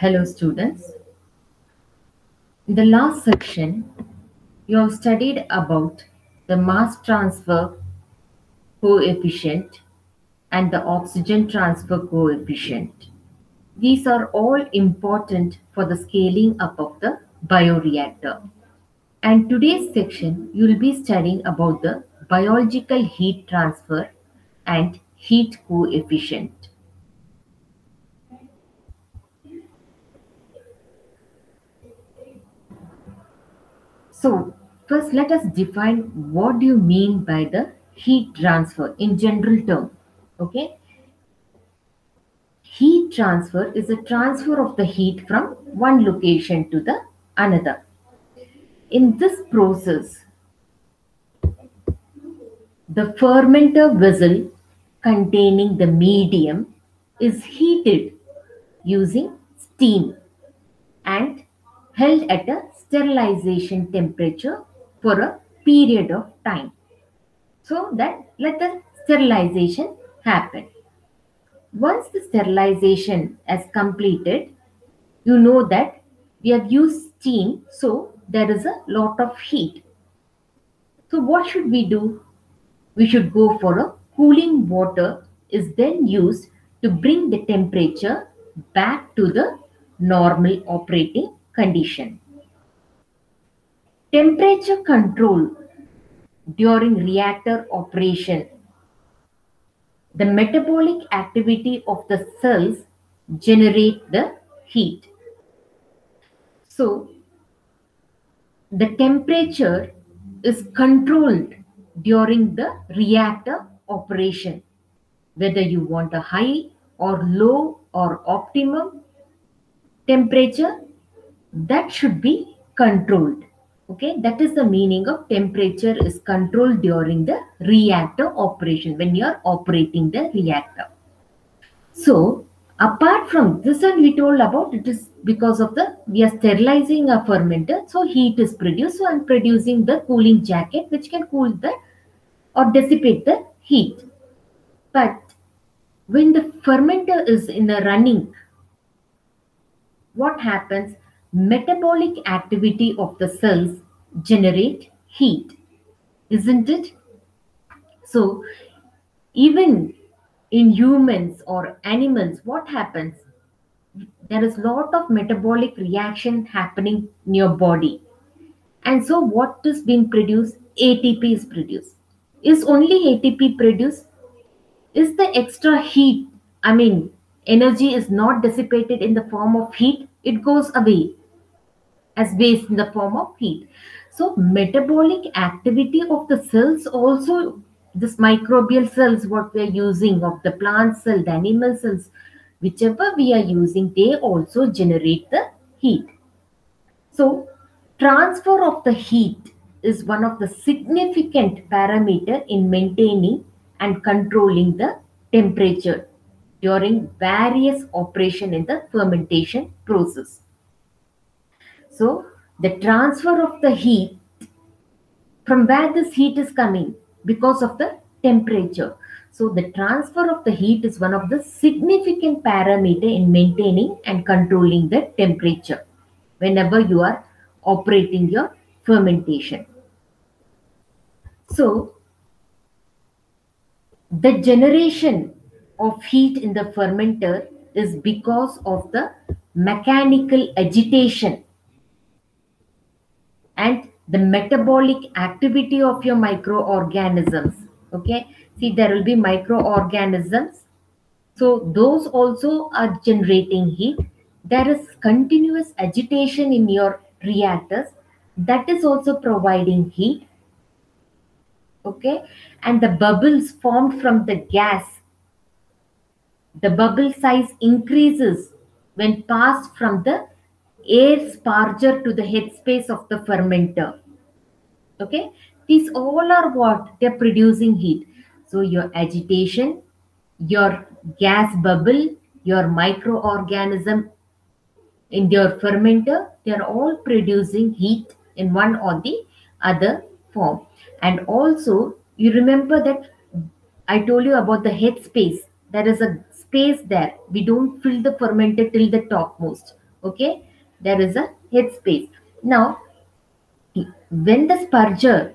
Hello, students. In the last section, you have studied about the mass transfer coefficient and the oxygen transfer coefficient. These are all important for the scaling up of the bioreactor. And today's section, you will be studying about the biological heat transfer and heat coefficient. So first let us define what do you mean by the heat transfer in general term. Okay. Heat transfer is a transfer of the heat from one location to the another. In this process, the fermenter vessel containing the medium is heated using steam and held at a sterilization temperature for a period of time so that let the sterilization happen. Once the sterilization is completed, you know that we have used steam, so there is a lot of heat. So what should we do? We should go for a cooling water is then used to bring the temperature back to the normal operating condition. Temperature control during reactor operation. The metabolic activity of the cells generate the heat. So the temperature is controlled during the reactor operation. Whether you want a high or low or optimum temperature, that should be controlled okay that is the meaning of temperature is controlled during the reactor operation when you are operating the reactor. So apart from this one we told about it is because of the we are sterilizing a fermenter so heat is produced so i'm producing the cooling jacket which can cool the or dissipate the heat. But when the fermenter is in a running what happens? Metabolic activity of the cells generate heat isn't it? So even in humans or animals what happens? There is lot of metabolic reaction happening in your body. And so what is being produced? Atp is produced. Is only atp produced? Is the extra heat i mean energy is not dissipated in the form of heat it goes away as waste in the form of heat. So metabolic activity of the cells also, this microbial cells, what we are using of the plant cell, the animal cells, whichever we are using, they also generate the heat. So transfer of the heat is one of the significant parameter in maintaining and controlling the temperature during various operation in the fermentation process. So the transfer of the heat from where this heat is coming because of the temperature. So the transfer of the heat is one of the significant parameter in maintaining and controlling the temperature whenever you are operating your fermentation. So the generation of heat in the fermenter is because of the mechanical agitation and the metabolic activity of your microorganisms. Okay? See there will be microorganisms. So those also are generating heat. There is continuous agitation in your reactors. That is also providing heat. Okay? And the bubbles formed from the gas the bubble size increases when passed from the air sparger to the headspace of the fermenter. Okay, these all are what they're producing heat. So your agitation, your gas bubble, your microorganism in your fermenter, they're all producing heat in one or the other form. And also, you remember that I told you about the headspace. There is a space there. We don't fill the fermenter till the topmost Okay, there is a head space. Now, when the sparger,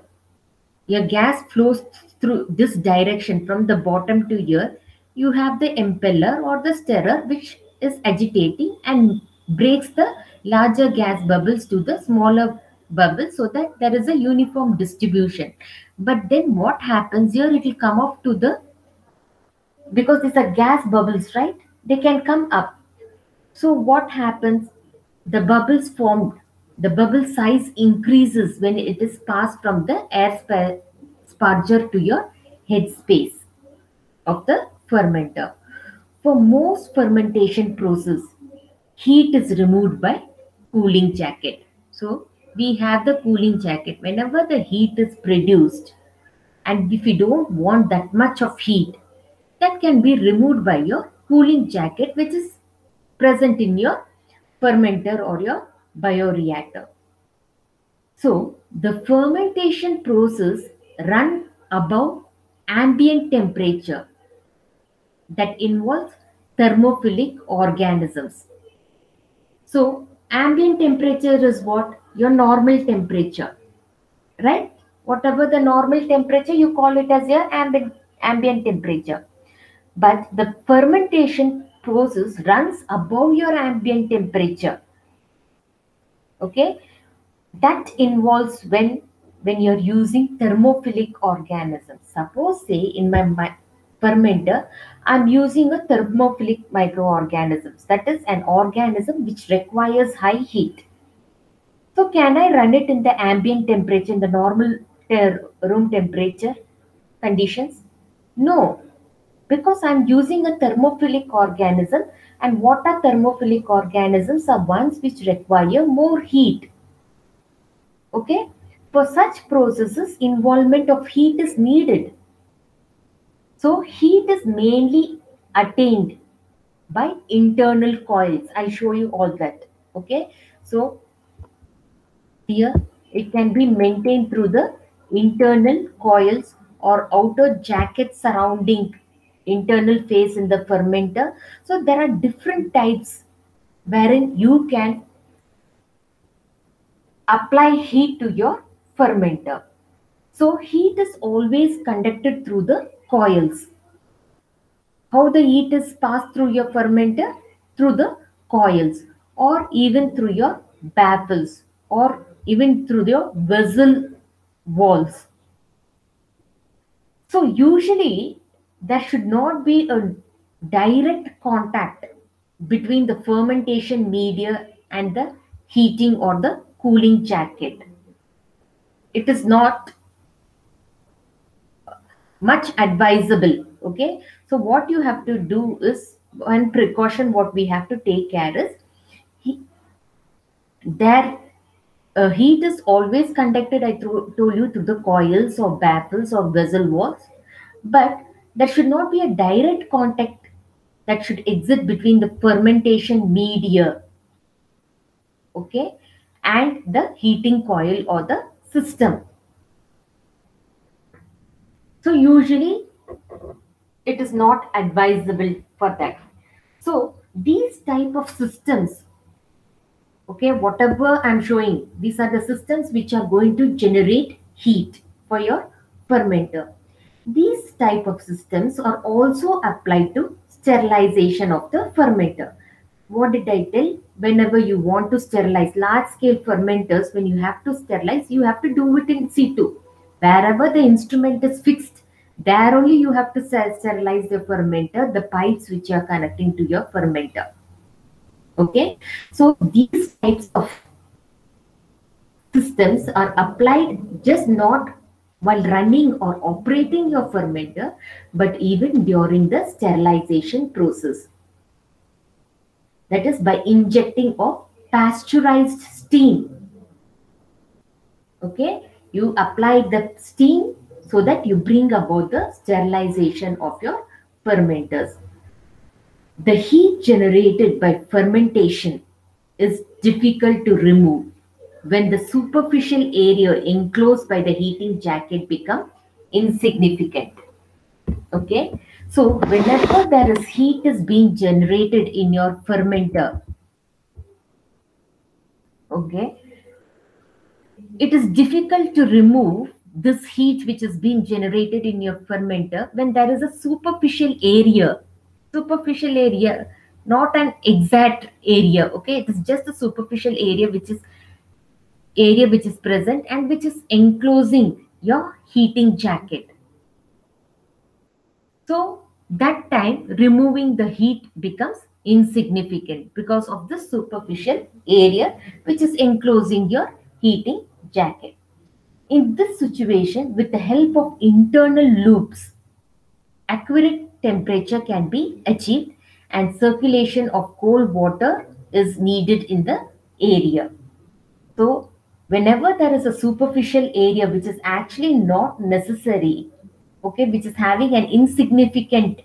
your gas flows through this direction from the bottom to here, you have the impeller or the stirrer which is agitating and breaks the larger gas bubbles to the smaller bubbles so that there is a uniform distribution. But then what happens here, it will come up to the, because these are gas bubbles, right? They can come up. So what happens? The bubbles formed, the bubble size increases when it is passed from the air sparger to your head space of the fermenter. For most fermentation process, heat is removed by cooling jacket. So we have the cooling jacket. Whenever the heat is produced, and if you don't want that much of heat, that can be removed by your cooling jacket, which is present in your fermenter or your bioreactor. So the fermentation process run above ambient temperature that involves thermophilic organisms. So ambient temperature is what? Your normal temperature, right? Whatever the normal temperature, you call it as your ambient, ambient temperature. But the fermentation process runs above your ambient temperature. Okay, that involves when when you're using thermophilic organisms. Suppose say in my, my fermenter, I'm using a thermophilic microorganisms. That is an organism which requires high heat. So can I run it in the ambient temperature, in the normal uh, room temperature conditions? No, because I'm using a thermophilic organism and what are thermophilic organisms are ones which require more heat. Okay, for such processes, involvement of heat is needed. So heat is mainly attained by internal coils. I'll show you all that. Okay, so here it can be maintained through the internal coils or outer jacket surrounding internal phase in the fermenter. So there are different types wherein you can apply heat to your fermenter. So heat is always conducted through the coils. How the heat is passed through your fermenter? Through the coils or even through your baffles or even through your vessel walls. So usually there should not be a direct contact between the fermentation media and the heating or the cooling jacket. It is not much advisable. Okay. So what you have to do is one precaution what we have to take care is he, there uh, heat is always conducted I told you through the coils or baffles or vessel walls but there should not be a direct contact that should exist between the fermentation media okay and the heating coil or the system. So usually it is not advisable for that. So these type of systems okay whatever i'm showing these are the systems which are going to generate heat for your fermenter these type of systems are also applied to sterilization of the fermenter. What did I tell? Whenever you want to sterilize large scale fermenters, when you have to sterilize, you have to do it in situ. Wherever the instrument is fixed, there only you have to sterilize the fermenter, the pipes which are connecting to your fermenter. Okay, so these types of systems are applied just not while running or operating your fermenter, but even during the sterilization process. That is by injecting of pasteurized steam. Okay, you apply the steam so that you bring about the sterilization of your fermenters. The heat generated by fermentation is difficult to remove when the superficial area enclosed by the heating jacket become insignificant. Okay, so whenever there is heat is being generated in your fermenter, okay it is difficult to remove this heat which is being generated in your fermenter when there is a superficial area. Superficial area not an exact area okay? It is just a superficial area which is area which is present and which is enclosing your heating jacket so that time removing the heat becomes insignificant because of the superficial area which is enclosing your heating jacket. In this situation, with the help of internal loops, accurate temperature can be achieved and circulation of cold water is needed in the area. So, whenever there is a superficial area which is actually not necessary, okay, which is having an insignificant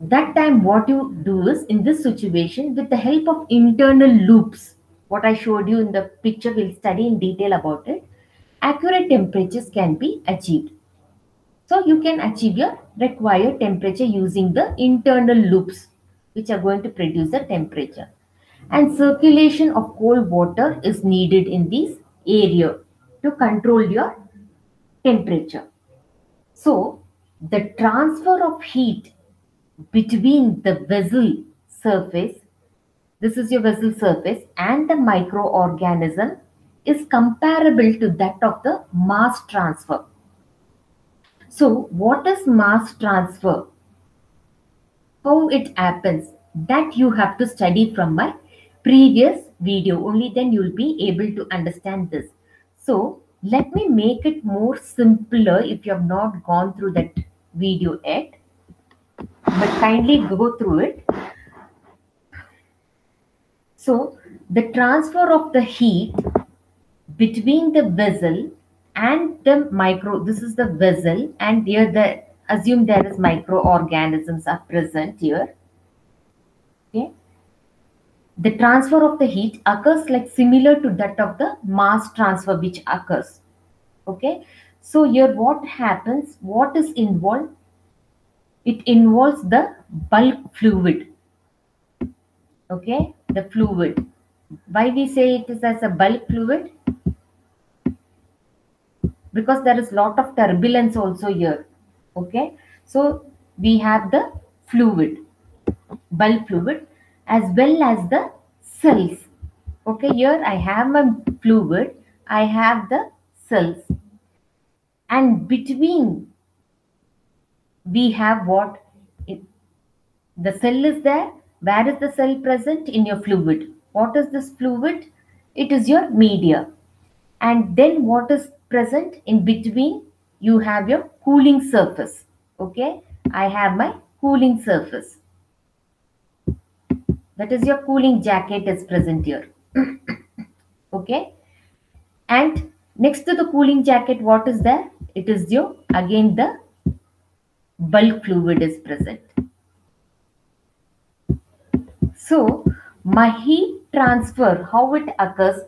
that time what you do is in this situation with the help of internal loops what I showed you in the picture, we'll study in detail about it. Accurate temperatures can be achieved. So you can achieve your required temperature using the internal loops which are going to produce the temperature. And circulation of cold water is needed in this area to control your temperature. So the transfer of heat between the vessel surface this is your vessel surface and the microorganism is comparable to that of the mass transfer. So what is mass transfer? How it happens? That you have to study from my previous video. Only then you will be able to understand this. So let me make it more simpler if you have not gone through that video yet. But kindly go through it. So the transfer of the heat between the vessel and the micro, this is the vessel and here the, assume there is microorganisms are present here. Okay. The transfer of the heat occurs like similar to that of the mass transfer which occurs. Okay. So here what happens, what is involved? It involves the bulk fluid. Okay the fluid. Why we say it is as a bulk fluid? Because there is lot of turbulence also here. Okay. So we have the fluid, bulk fluid as well as the cells. Okay. Here I have my fluid. I have the cells. And between we have what? the cell is there where is the cell present? In your fluid. What is this fluid? It is your media. And then what is present in between? You have your cooling surface. Okay. I have my cooling surface. That is your cooling jacket is present here. okay. And next to the cooling jacket, what is there? It is your, again, the bulk fluid is present. So, my heat transfer, how it occurs,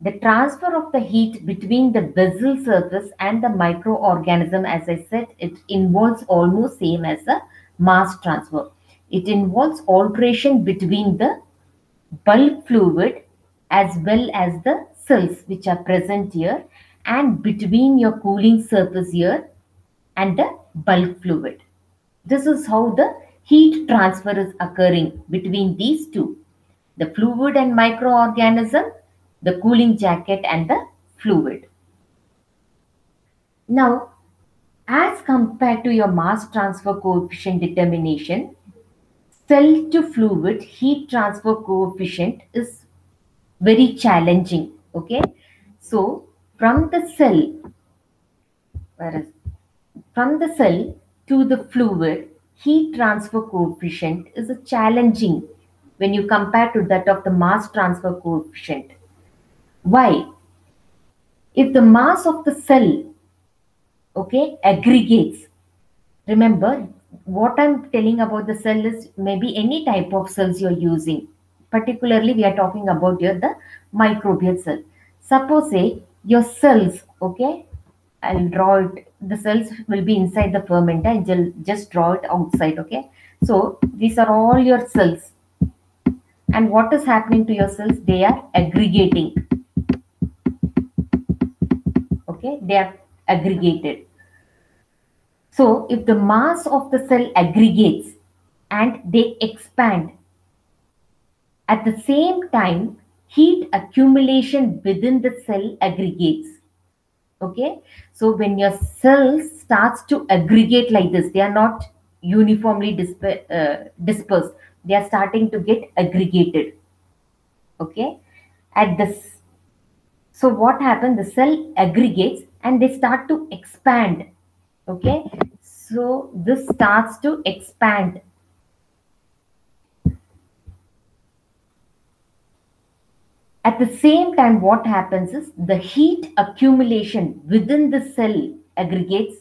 the transfer of the heat between the vessel surface and the microorganism, as I said, it involves almost same as the mass transfer. It involves alteration between the bulk fluid as well as the cells which are present here and between your cooling surface here and the bulk fluid. This is how the heat transfer is occurring between these two the fluid and microorganism, the cooling jacket, and the fluid. Now, as compared to your mass transfer coefficient determination, cell to fluid heat transfer coefficient is very challenging. Okay, so from the cell, whereas from the cell to the fluid, heat transfer coefficient is a challenging when you compare to that of the mass transfer coefficient. Why? If the mass of the cell, okay, aggregates, remember what I'm telling about the cell is maybe any type of cells you're using. Particularly, we are talking about here the microbial cell. Suppose say your cells, okay, I'll draw it. The cells will be inside the fermenter. I'll just draw it outside. Okay. So these are all your cells. and what is happening to your cells they are aggregating okay they are aggregated so if the mass of the cell aggregates and they expand at the same time heat accumulation within the cell aggregates. Okay? So when your cells starts to aggregate like this they are not uniformly disp- uh, dispersed. They are starting to get aggregated. Okay? At this so what happens? The cell aggregates and they start to expand okay so this starts to expand at the same time what happens is the heat accumulation within the cell aggregates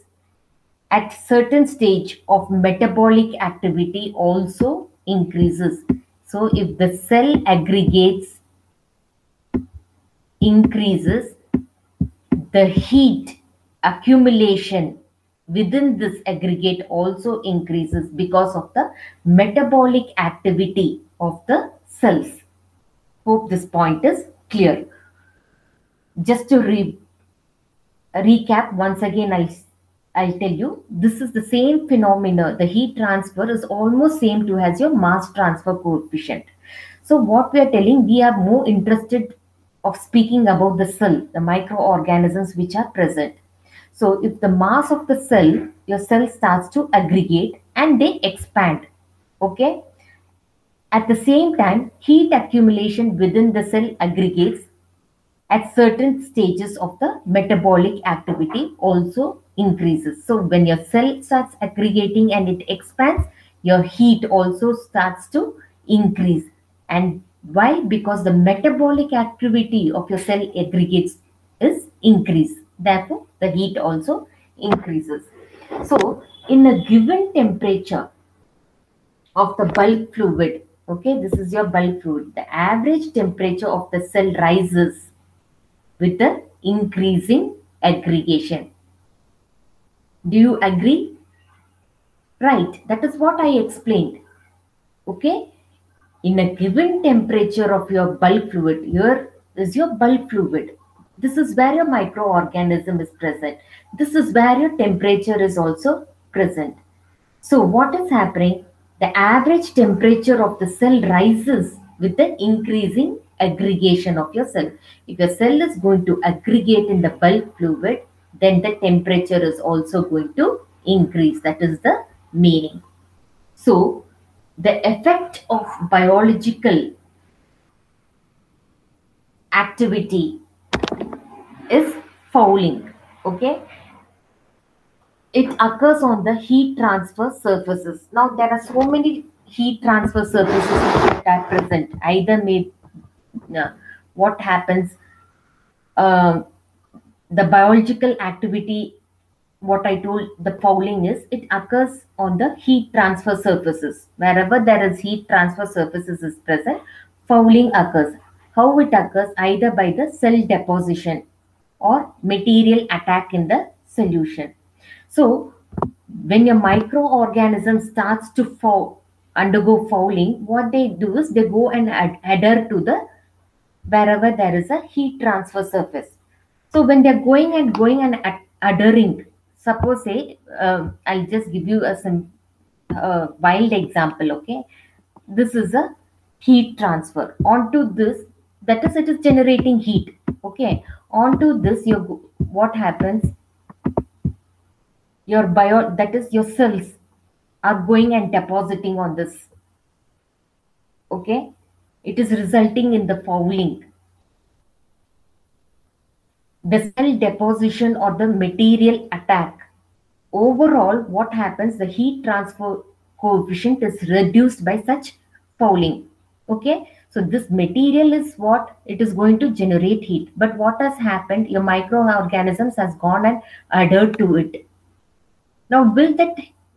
at certain stage of metabolic activity also increases. So if the cell aggregates increases, the heat accumulation within this aggregate also increases because of the metabolic activity of the cells. Hope this point is clear. Just to re recap, once again, I I'll tell you, this is the same phenomena. The heat transfer is almost same to as your mass transfer coefficient. So what we are telling, we are more interested of speaking about the cell, the microorganisms which are present. So if the mass of the cell, your cell starts to aggregate and they expand. Okay. At the same time, heat accumulation within the cell aggregates at certain stages of the metabolic activity also increases. So when your cell starts aggregating and it expands, your heat also starts to increase. And why? Because the metabolic activity of your cell aggregates is increased. Therefore, the heat also increases. So in a given temperature of the bulk fluid, okay, this is your bulk fluid, the average temperature of the cell rises with the increasing aggregation. Do you agree? Right, that is what I explained. Okay, in a given temperature of your bulk fluid, here is your bulk fluid. This is where your microorganism is present. This is where your temperature is also present. So what is happening? The average temperature of the cell rises with the increasing aggregation of your cell. If your cell is going to aggregate in the bulk fluid, then the temperature is also going to increase. That is the meaning. So, the effect of biological activity is fouling. Okay. It occurs on the heat transfer surfaces. Now, there are so many heat transfer surfaces that are present. Either may uh, what happens uh, the biological activity what i told the fouling is it occurs on the heat transfer surfaces wherever there is heat transfer surfaces is present fouling occurs how it occurs either by the cell deposition or material attack in the solution so when your microorganism starts to fall undergo fouling what they do is they go and ad- adhere to the wherever there is a heat transfer surface. So when they're going and going and ad- adhering, suppose say, uh, I'll just give you a some uh, wild example. Okay, this is a heat transfer onto this. That is, it is generating heat. Okay, onto this, your what happens? Your bio, that is your cells, are going and depositing on this. Okay, it is resulting in the fouling. The cell deposition or the material attack. Overall, what happens? The heat transfer coefficient is reduced by such fouling. Okay, so this material is what it is going to generate heat. But what has happened? Your microorganisms has gone and adhered to it. Now, will that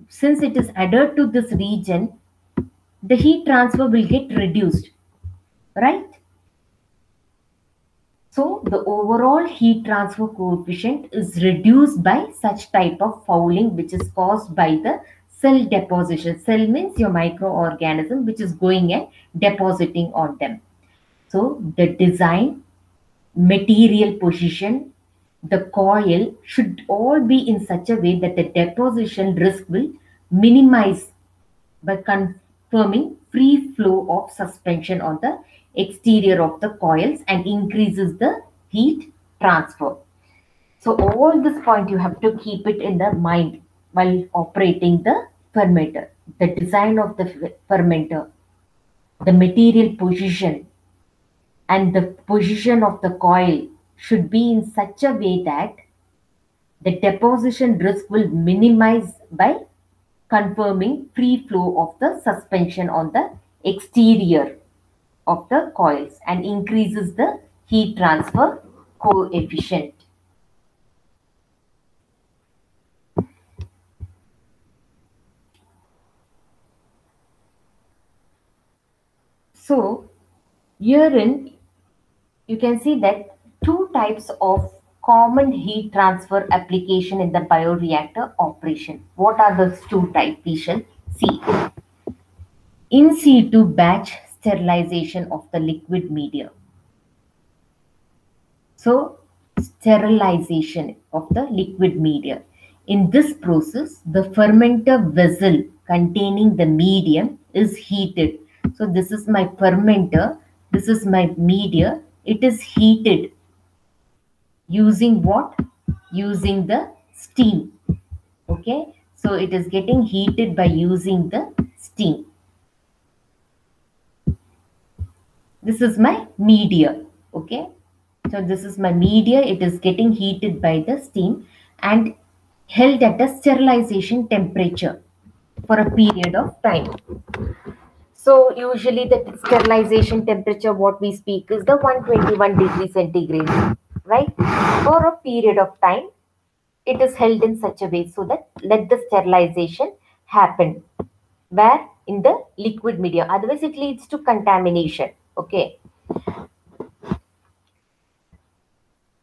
since it is adhered to this region, the heat transfer will get reduced right? So the overall heat transfer coefficient is reduced by such type of fouling which is caused by the cell deposition. Cell means your microorganism which is going and depositing on them. So the design, material position, the coil should all be in such a way that the deposition risk will minimize by confirming free flow of suspension on the exterior of the coils and increases the heat transfer. So all this point you have to keep it in the mind while operating the fermenter. The design of the fermenter, the material position and the position of the coil should be in such a way that the deposition risk will minimize by confirming free flow of the suspension on the exterior of the coils and increases the heat transfer coefficient. So, herein you can see that two types of common heat transfer application in the bioreactor operation. What are those two types? We shall see. In situ batch sterilization of the liquid media. So, sterilization of the liquid media. In this process, the fermenter vessel containing the medium is heated. So, this is my fermenter. This is my media. It is heated using what? Using the steam. Okay. So, it is getting heated by using the steam. this is my media okay so this is my media it is getting heated by the steam and held at a sterilization temperature for a period of time so usually the sterilization temperature what we speak is the 121 degree centigrade right? For a period of time it is held in such a way so that let the sterilization happen where in the liquid media otherwise it leads to contamination okay?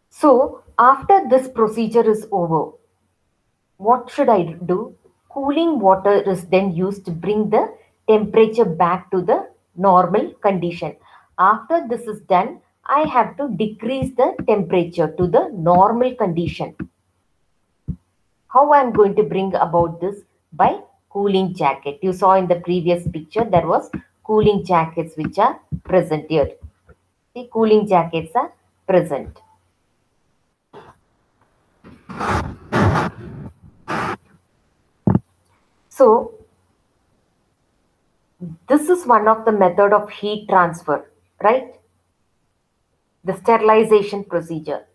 So after this procedure is over what should i do? Cooling water is then used to bring the temperature back to the normal condition after this is done i have to decrease the temperature to the normal condition how i'm going to bring about this by cooling jacket you saw in the previous picture there was cooling jackets which are present here. The cooling jackets are present. So, this is one of the method of heat transfer, right? The sterilization procedure.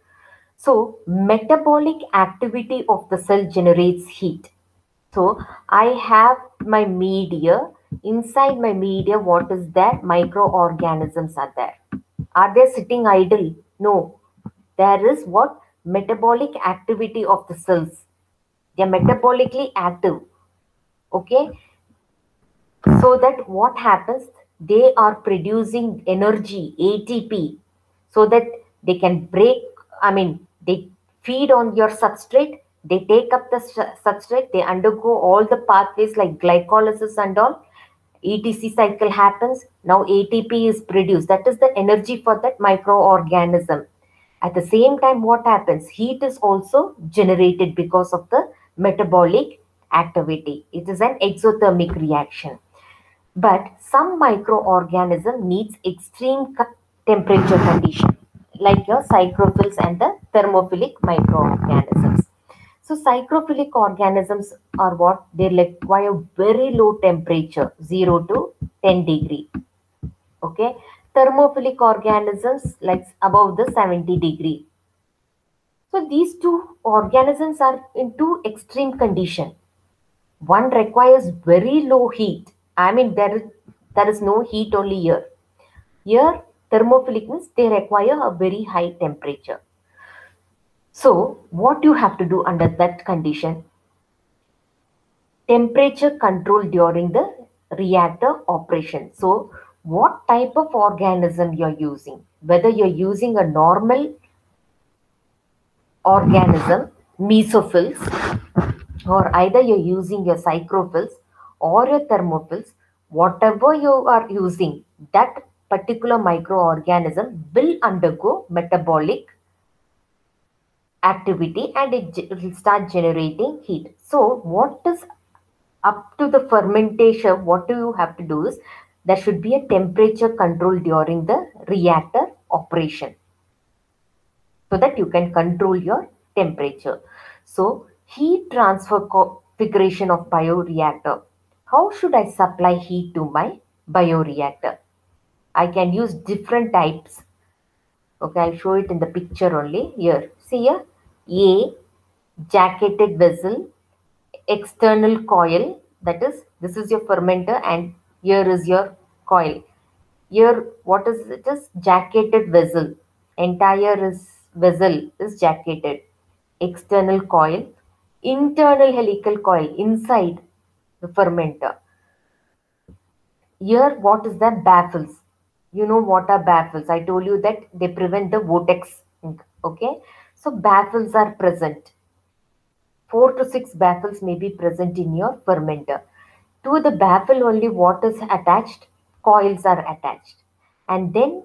So, metabolic activity of the cell generates heat. So, I have my media inside my media what is there? microorganisms are there are they sitting idle no there is what metabolic activity of the cells they are metabolically active okay Hmm. so that what happens they are producing energy atp so that they can break i mean they feed on your substrate they take up the substrate they undergo all the pathways like glycolysis and all ETC cycle happens. Now ATP is produced. That is the energy for that microorganism. At the same time, what happens? Heat is also generated because of the metabolic activity. It is an exothermic reaction. But some microorganism needs extreme temperature condition like your psychrophiles and the thermophilic microorganisms. So psychrophilic organisms are what? They require very low temperature, 0 to 10 degree. Okay. Thermophilic organisms like above the 70 degree. So these two organisms are in two extreme condition. One requires very low heat. I mean there is, there is no heat only here. Here thermophilic means they require a very high temperature. So what you have to do under that condition? Temperature control during the reactor operation. So what type of organism you're using? Whether you're using a normal organism, mesophiles, or either you're using your psychrophiles or your thermophiles, whatever you are using, that particular microorganism will undergo metabolic activity and it will start generating heat. So what is up to the fermentation, what do you have to do is there should be a temperature control during the reactor operation so that you can control your temperature. So heat transfer configuration of bioreactor. How should I supply heat to my bioreactor? I can use different types. Okay, I'll show it in the picture only here. See here, A, jacketed vessel, external coil, that is, this is your fermenter and here is your coil. Here, what is it is jacketed vessel. Entire is vessel is jacketed. External coil, internal helical coil inside the fermenter. Here, what is the baffles? You know what are baffles? I told you that they prevent the vortex. Okay, so baffles are present. Four to six baffles may be present in your fermenter. To the baffle only what is attached? Coils are attached. And then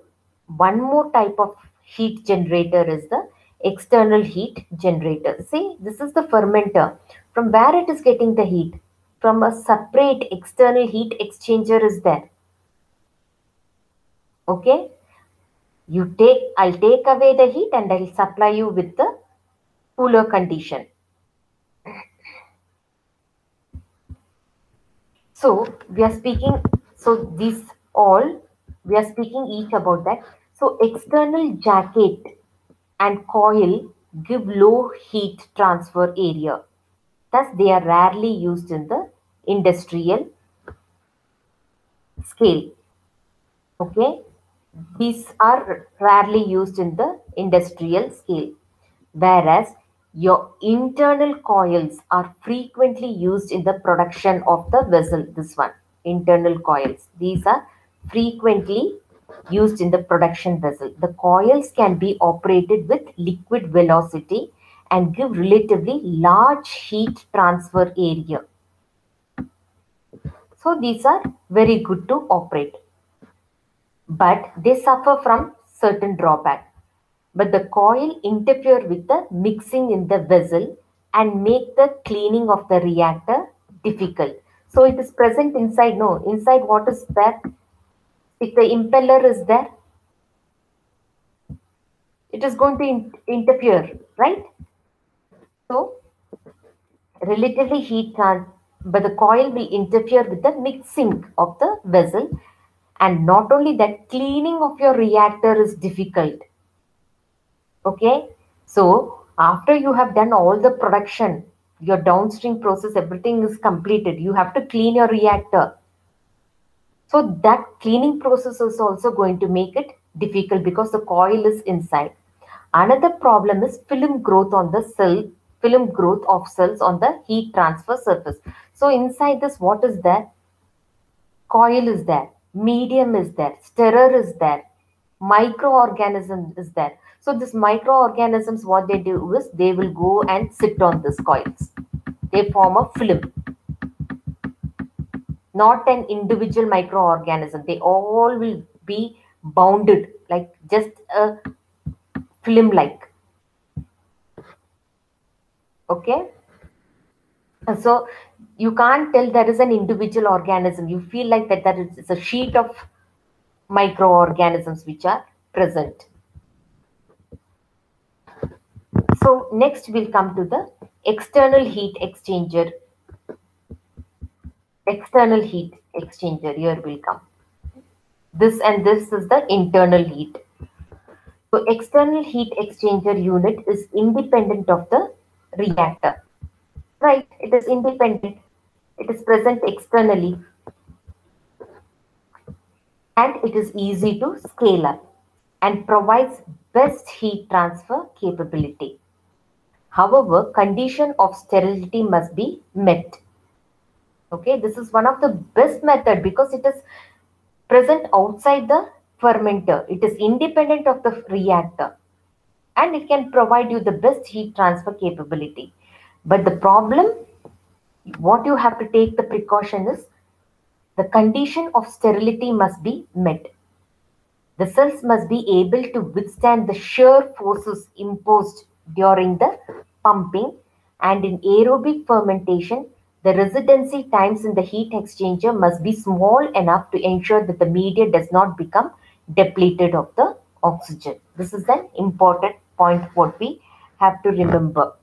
one more type of heat generator is the external heat generator. See, this is the fermenter. From where it is getting the heat? From a separate external heat exchanger is there. Okay. You take, I'll take away the heat and I'll supply you with the cooler condition. So we are speaking, so these all, we are speaking each about that. So external jacket and coil give low heat transfer area. Thus, they are rarely used in the industrial scale. Okay, these are rarely used in the industrial scale, whereas your internal coils are frequently used in the production of the vessel. This one, internal coils. These are frequently used in the production vessel. The coils can be operated with liquid velocity and give relatively large heat transfer area. So these are very good to operate. But they suffer from certain drawback. But the coil interfere with the mixing in the vessel and make the cleaning of the reactor difficult. So it is present inside. No, inside what is there? if the impeller is there, it is going to in interfere, right? So, relatively heat but the coil will interfere with the mixing of the vessel. And not only that, cleaning of your reactor is difficult. Okay, so after you have done all the production, your downstream process, everything is completed. You have to clean your reactor so that cleaning process is also going to make it difficult because the coil is inside. Another problem is film growth on the cell, film growth of cells on the heat transfer surface. So inside this, what is there? Coil is there, medium is there, stirrer is there, microorganism is there. So this microorganisms, what they do is they will go and sit on these coils. They form a film not an individual microorganism. They all will be bounded like just a film like. Okay. So you can't tell there is an individual organism. You feel like that that is a sheet of microorganisms which are present. So next we'll come to the external heat exchanger external heat exchanger here will come this and this is the internal heat so external heat exchanger unit is independent of the reactor. Right it is independent. It is present externally. And it is easy to scale up and provides best heat transfer capability. However condition of sterility must be met. Okay this is one of the best method because it is present outside the fermenter. It is independent of the reactor and it can provide you the best heat transfer capability but the problem what you have to take the precaution is the condition of sterility must be met. The cells must be able to withstand the shear forces imposed during the pumping and in aerobic fermentation, the residency times in the heat exchanger must be small enough to ensure that the media does not become depleted of the oxygen. This is an important point what we have to remember.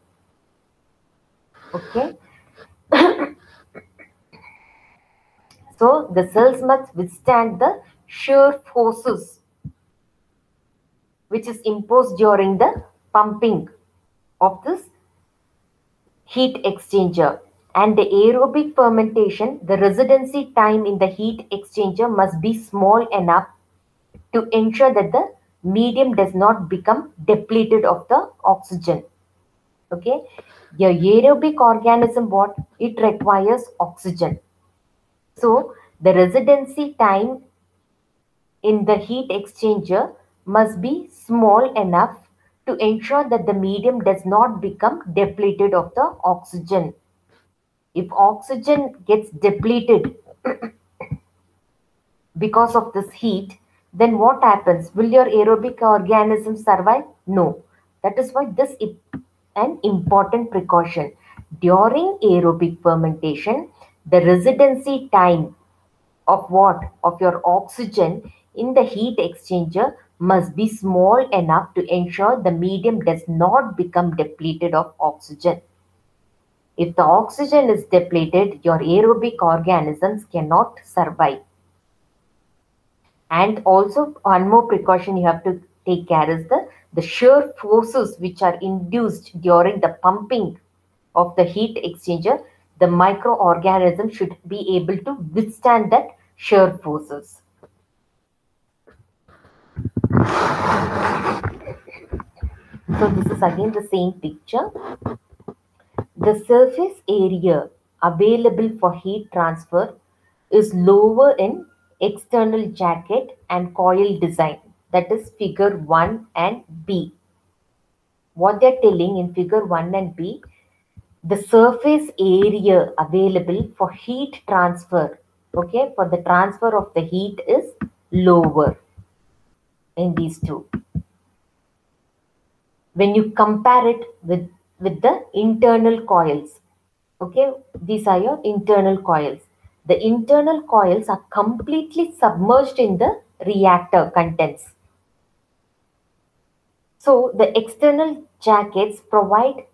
Okay. so the cells must withstand the shear forces which is imposed during the pumping of this heat exchanger and the aerobic fermentation, the residency time in the heat exchanger must be small enough to ensure that the medium does not become depleted of the oxygen. Okay, your aerobic organism, what it requires oxygen. So the residency time in the heat exchanger must be small enough to ensure that the medium does not become depleted of the oxygen. If oxygen gets depleted because of this heat, then what happens? Will your aerobic organism survive? No. That is why this is an important precaution. During aerobic fermentation, the residency time of what? Of your oxygen in the heat exchanger must be small enough to ensure the medium does not become depleted of oxygen. If the oxygen is depleted, your aerobic organisms cannot survive. And also, one more precaution you have to take care is the, the shear forces which are induced during the pumping of the heat exchanger. The microorganism should be able to withstand that shear forces. So this is again the same picture. The surface area available for heat transfer is lower in external jacket and coil design. That is figure 1 and B. What they're telling in figure 1 and B, the surface area available for heat transfer, okay, for the transfer of the heat is lower in these two. When you compare it with, with the internal coils, okay, these are your internal coils. The internal coils are completely submerged in the reactor contents. So the external jackets provide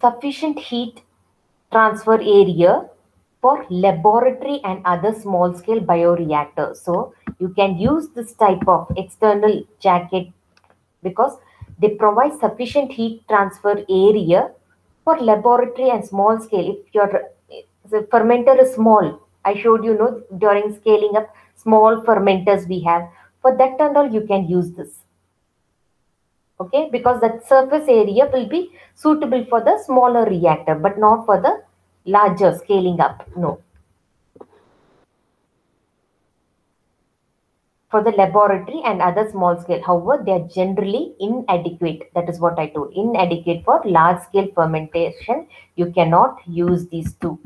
sufficient heat transfer area for laboratory and other small scale bioreactors. So you can use this type of external jacket because they provide sufficient heat transfer area for laboratory and small scale. If your fermenter is small, I showed you know during scaling up small fermenters we have. For that all, you can use this. Okay, because that surface area will be suitable for the smaller reactor, but not for the larger scaling up. No. For the laboratory and other small scale, however, they are generally inadequate. That is what I told. Inadequate for large scale fermentation. You cannot use these two.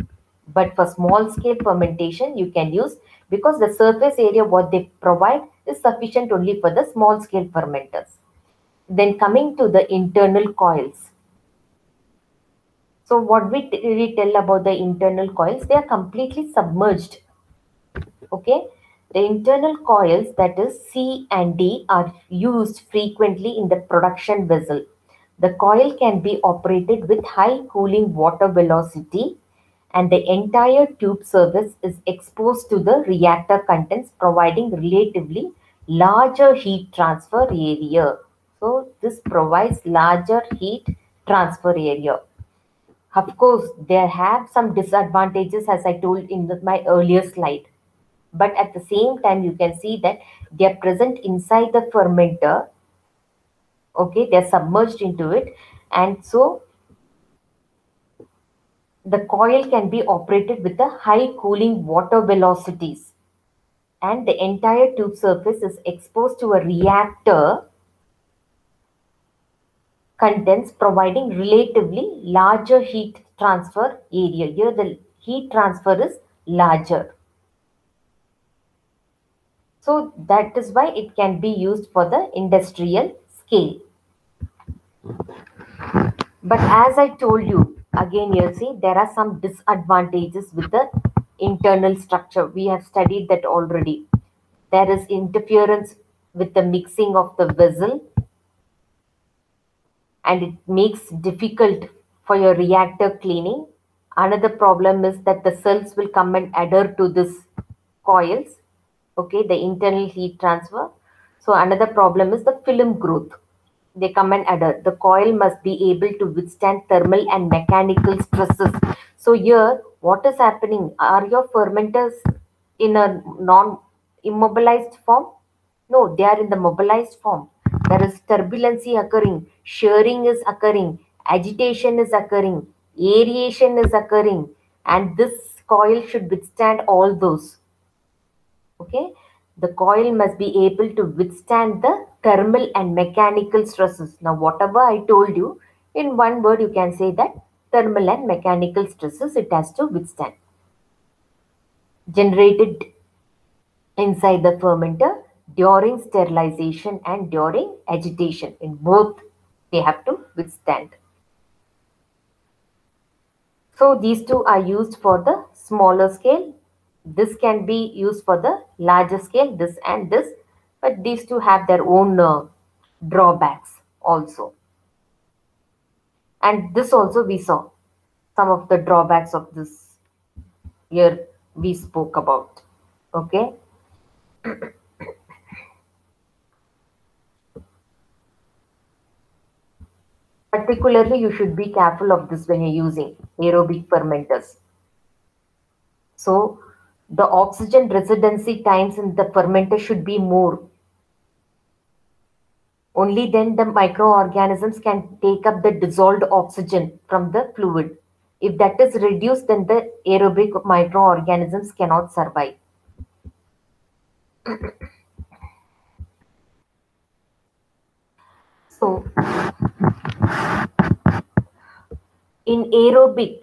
But for small scale fermentation, you can use because the surface area what they provide is sufficient only for the small scale fermenters. Then coming to the internal coils. So what we, we tell about the internal coils, they are completely submerged. Okay. The internal coils that is C and D are used frequently in the production vessel. The coil can be operated with high cooling water velocity and the entire tube surface is exposed to the reactor contents providing relatively larger heat transfer area. So this provides larger heat transfer area. Of course, there have some disadvantages as I told in the, my earlier slide. But at the same time, you can see that they are present inside the fermenter. Okay, they are submerged into it. And so the coil can be operated with the high cooling water velocities. And the entire tube surface is exposed to a reactor contents providing relatively larger heat transfer area. Here the heat transfer is larger. So that is why it can be used for the industrial scale. But as I told you, again you'll see there are some disadvantages with the internal structure. We have studied that already. There is interference with the mixing of the vessel and it makes difficult for your reactor cleaning. Another problem is that the cells will come and adhere to this coils. Okay, the internal heat transfer. So another problem is the film growth. They come and adhere. The coil must be able to withstand thermal and mechanical stresses. So here, what is happening? Are your fermenters in a non-immobilized form? No, they are in the mobilized form. There is turbulency occurring, shearing is occurring, agitation is occurring, aeration is occurring, and this coil should withstand all those. Okay, the coil must be able to withstand the thermal and mechanical stresses. Now, whatever I told you, in one word, you can say that thermal and mechanical stresses it has to withstand. Generated inside the fermenter during sterilization and during agitation. In both, they have to withstand. So these two are used for the smaller scale. This can be used for the larger scale, this and this. But these two have their own uh, drawbacks also. And this also we saw some of the drawbacks of this here we spoke about. Okay. Particularly, you should be careful of this when you're using aerobic fermenters. So, the oxygen residency times in the fermenter should be more. Only then the microorganisms can take up the dissolved oxygen from the fluid. If that is reduced, then the aerobic microorganisms cannot survive. so, in aerobic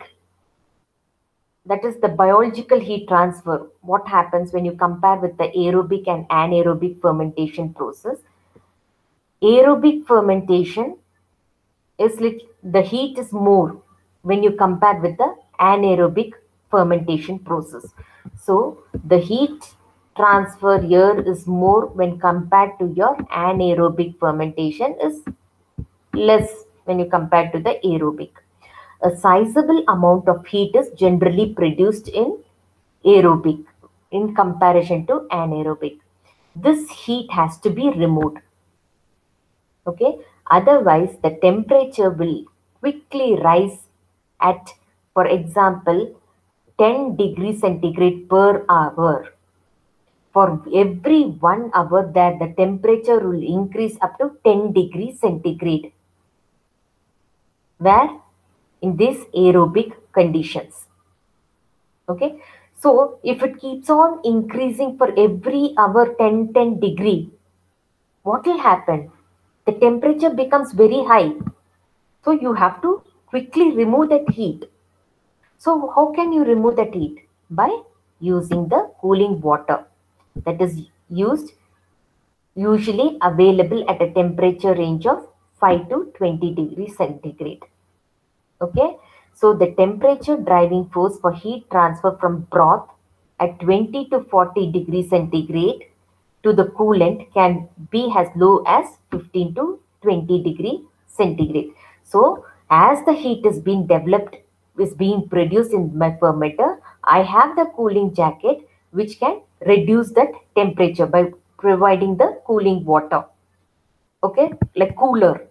that is the biological heat transfer what happens when you compare with the aerobic and anaerobic fermentation process aerobic fermentation is like the heat is more when you compare with the anaerobic fermentation process so the heat transfer here is more when compared to your anaerobic fermentation is less when you compare to the aerobic. A sizable amount of heat is generally produced in aerobic in comparison to anaerobic. This heat has to be removed. Okay, otherwise the temperature will quickly rise at, for example, 10 degrees centigrade per hour. For every one hour that the temperature will increase up to 10 degrees centigrade where in these aerobic conditions. Okay, so if it keeps on increasing for every hour 10 10 degree, what will happen? The temperature becomes very high. So you have to quickly remove that heat. So how can you remove that heat? By using the cooling water that is used usually available at a temperature range of 5 to 20 degrees centigrade. Okay, so the temperature driving force for heat transfer from broth at 20 to 40 degrees centigrade to the coolant can be as low as 15 to 20 degree centigrade. So as the heat is being developed, is being produced in my fermenter, I have the cooling jacket which can reduce that temperature by providing the cooling water. Okay, like cooler.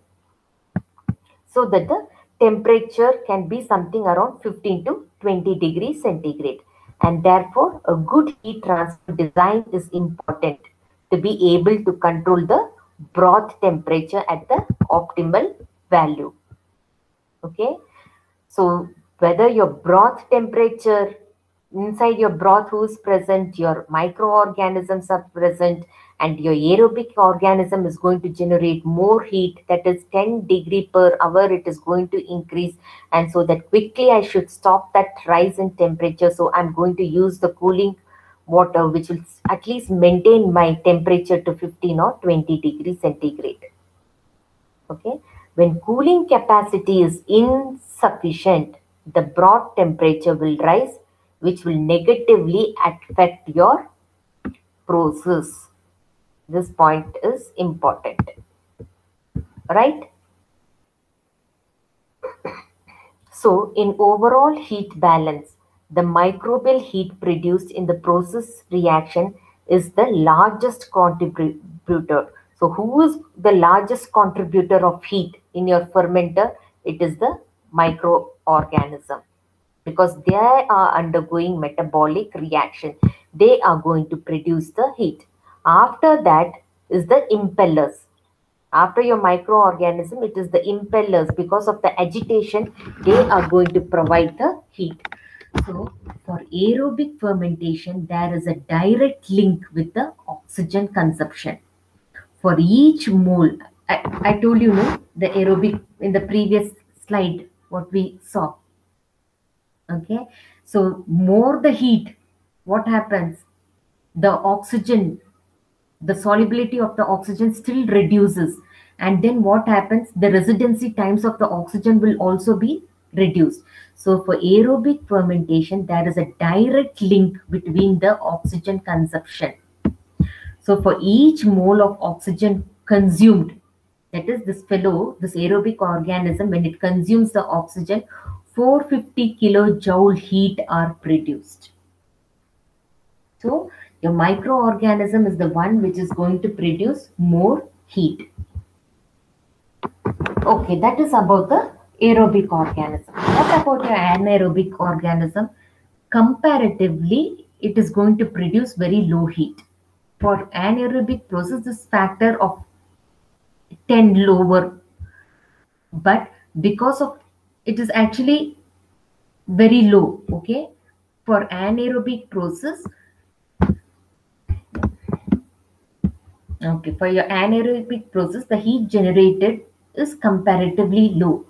So that the temperature can be something around 15 to 20 degrees centigrade. And therefore, a good heat transfer design is important to be able to control the broth temperature at the optimal value. Okay. So whether your broth temperature inside your broth who's present your microorganisms are present and your aerobic organism is going to generate more heat that is 10 degree per hour it is going to increase and so that quickly i should stop that rise in temperature so i'm going to use the cooling water which will at least maintain my temperature to 15 or 20 degrees centigrade. Okay? When cooling capacity is insufficient the broth temperature will rise which will negatively affect your process. This point is important. Right? So in overall heat balance the microbial heat produced in the process reaction is the largest contributor so who is the largest contributor of heat in your fermenter it is the microorganism because they are undergoing metabolic reaction they are going to produce the heat after that is the impellers. After your microorganism, it is the impellers. Because of the agitation, they are going to provide the heat. So, for aerobic fermentation, there is a direct link with the oxygen consumption. For each mole, I, I told you no, the aerobic in the previous slide, what we saw. Okay, so more the heat, what happens? The oxygen the solubility of the oxygen still reduces and then what happens the residency times of the oxygen will also be reduced. So for aerobic fermentation there is a direct link between the oxygen consumption. So for each mole of oxygen consumed that is this fellow this aerobic organism when it consumes the oxygen 450 kilojoule heat are produced. So your microorganism is the one which is going to produce more heat. Okay, that is about the aerobic organism. What about your anaerobic organism? Comparatively, it is going to produce very low heat. For anaerobic process, this factor of 10 lower, but because of it is actually very low, okay? For anaerobic process, Okay, for your anaerobic process, the heat generated is comparatively low.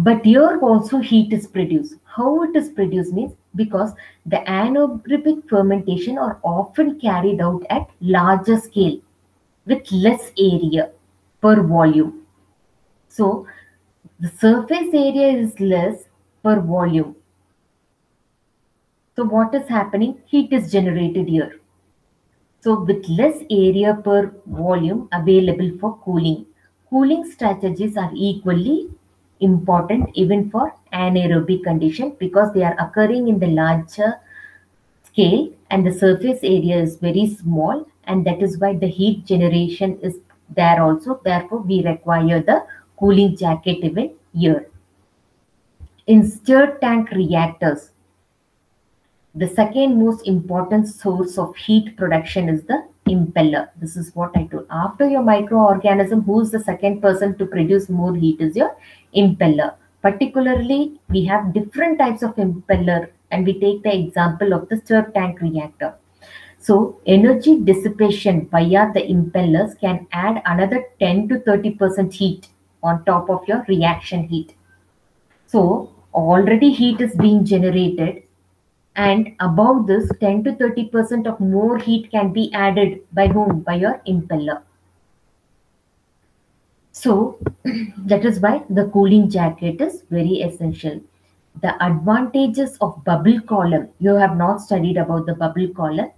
But here also heat is produced. How it is produced means because the anaerobic fermentation are often carried out at larger scale with less area per volume. So the surface area is less per volume. So what is happening? Heat is generated here. So with less area per volume available for cooling, cooling strategies are equally important even for anaerobic condition because they are occurring in the larger scale and the surface area is very small and that is why the heat generation is there also. Therefore, we require the cooling jacket even here. In stirred tank reactors, the second most important source of heat production is the impeller. This is what I told. After your microorganism, who is the second person to produce more heat is your impeller. Particularly, we have different types of impeller and we take the example of the stirred tank reactor. So energy dissipation via the impellers can add another 10 to 30% heat on top of your reaction heat. So already heat is being generated and above this 10 to 30% of more heat can be added by whom? By your impeller. So that is why the cooling jacket is very essential. The advantages of bubble column, you have not studied about the bubble column,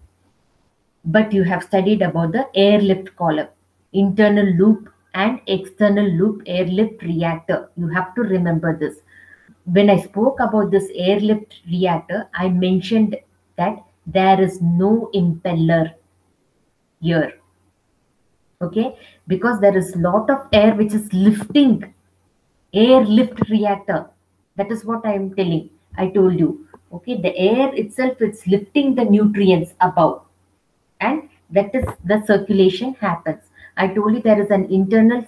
but you have studied about the airlift column, internal loop and external loop airlift reactor. You have to remember this when I spoke about this airlift reactor, I mentioned that there is no impeller here. Okay, because there is a lot of air which is lifting airlift reactor. That is what I am telling. I told you. Okay, the air itself is lifting the nutrients above, and that is the circulation happens. I told you there is an internal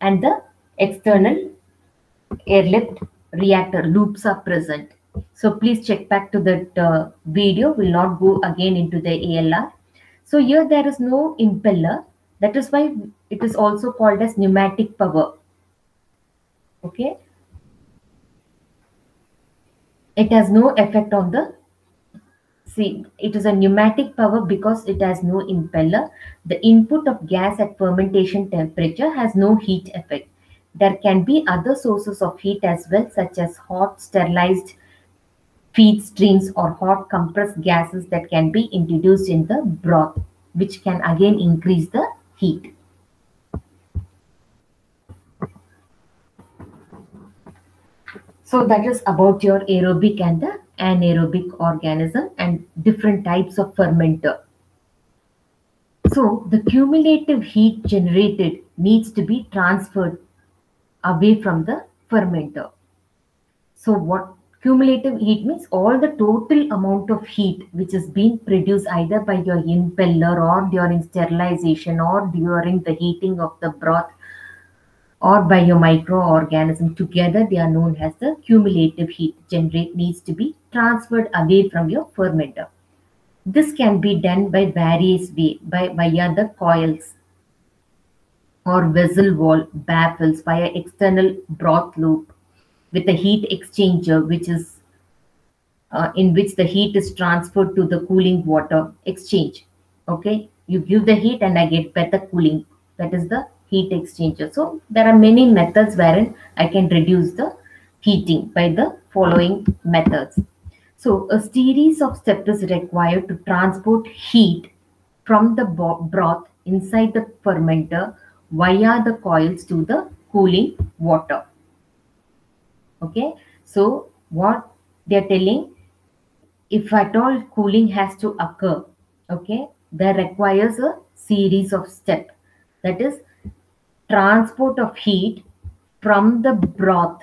and the external airlift reactor loops are present So please check back to that uh, video. We'll not go again into the ALR. So here there is no impeller. That is why it is also called as pneumatic power. Okay. It has no effect on the See, it is a pneumatic power because it has no impeller. The input of gas at fermentation temperature has no heat effect. There can be other sources of heat as well, such as hot sterilized feed streams or hot compressed gases that can be introduced in the broth, which can again increase the heat. So that is about your aerobic and the anaerobic organism and different types of fermenter. So the cumulative heat generated needs to be transferred away from the fermenter. So what cumulative heat means all the total amount of heat which is being produced either by your impeller or during sterilization or during the heating of the broth or by your microorganism together they are known as the cumulative heat generate needs to be transferred away from your fermenter this can be done by various way by via the coils or vessel wall baffles via external broth loop with a heat exchanger which is uh, in which the heat is transferred to the cooling water exchange okay you give the heat and i get better cooling that is the heat exchanger. So there are many methods wherein I can reduce the heating by the following methods. So a series of steps is required to transport heat from the broth inside the fermenter via the coils to the cooling water. Okay, so what they're telling, if at all cooling has to occur, okay, there requires a series of steps. That is, transport of heat from the broth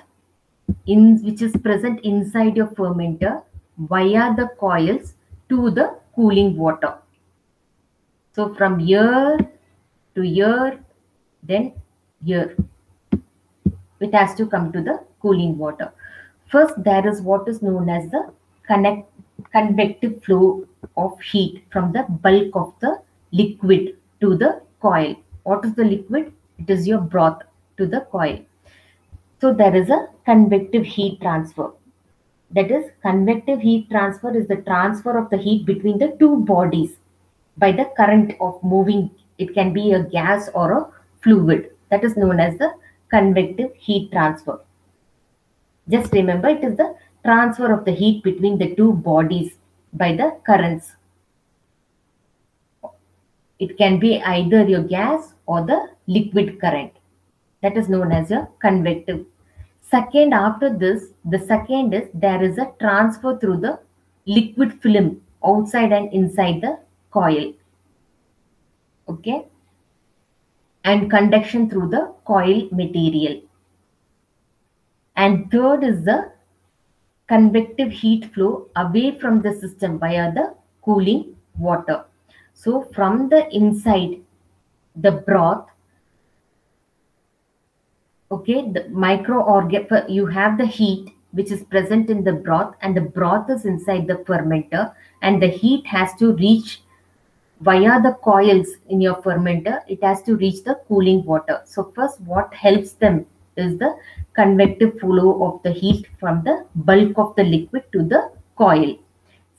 in which is present inside your fermenter via the coils to the cooling water. So from here to here, then here, it has to come to the cooling water. First, there is what is known as the connect, convective flow of heat from the bulk of the liquid to the coil. What is the liquid? it is your broth to the coil. So there is a convective heat transfer. That is, convective heat transfer is the transfer of the heat between the two bodies by the current of moving. It can be a gas or a fluid. That is known as the convective heat transfer. Just remember, it is the transfer of the heat between the two bodies by the currents. It can be either your gas or the liquid current that is known as a convective second after this the second is there is a transfer through the liquid film outside and inside the coil okay and conduction through the coil material. And third is the convective heat flow away from the system via the cooling water. So from the inside the broth okay the microorgan you have the heat which is present in the broth and the broth is inside the fermenter and the heat has to reach via the coils in your fermenter it has to reach the cooling water so first what helps them is the convective flow of the heat from the bulk of the liquid to the coil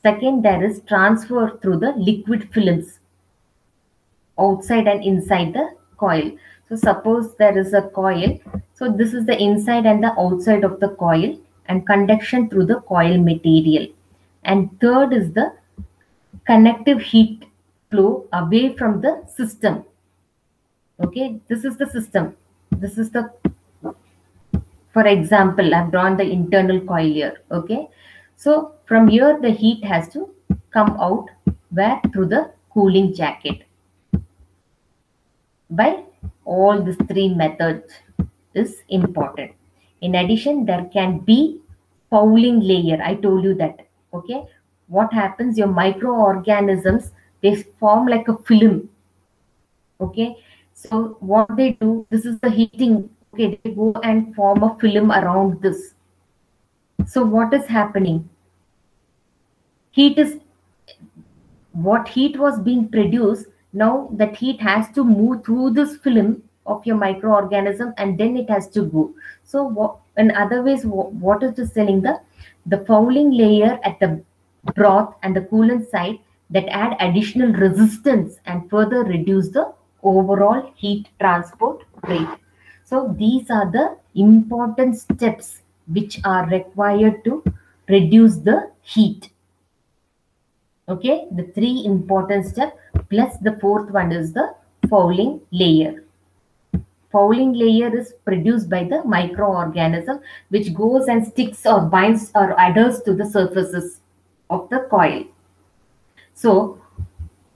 second there is transfer through the liquid films outside and inside the coil so suppose there is a coil. So this is the inside and the outside of the coil and conduction through the coil material. And third is the convective heat flow away from the system. Okay, this is the system. This is the, for example, I've drawn the internal coil here. Okay, so from here the heat has to come out where through the cooling jacket by all these three methods is important. In addition, there can be fouling layer. I told you that. Okay. What happens? Your microorganisms, they form like a film. Okay. So what they do, this is the heating. Okay. They go and form a film around this. So what is happening? Heat is what heat was being produced. Now that heat has to move through this film of your microorganism and then it has to go. So what, in other ways, what, is this telling the the fouling layer at the broth and the coolant side that add additional resistance and further reduce the overall heat transport rate. So these are the important steps which are required to reduce the heat. Okay, the three important steps plus the fourth one is the fouling layer. Fouling layer is produced by the microorganism which goes and sticks or binds or adheres to the surfaces of the coil. So,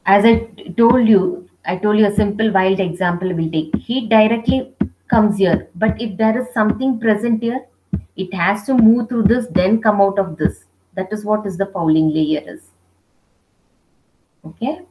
as I told you, I told you a simple wild example will take. Heat directly comes here, but if there is something present here, it has to move through this, then come out of this. That is what is the fouling layer is. Okay.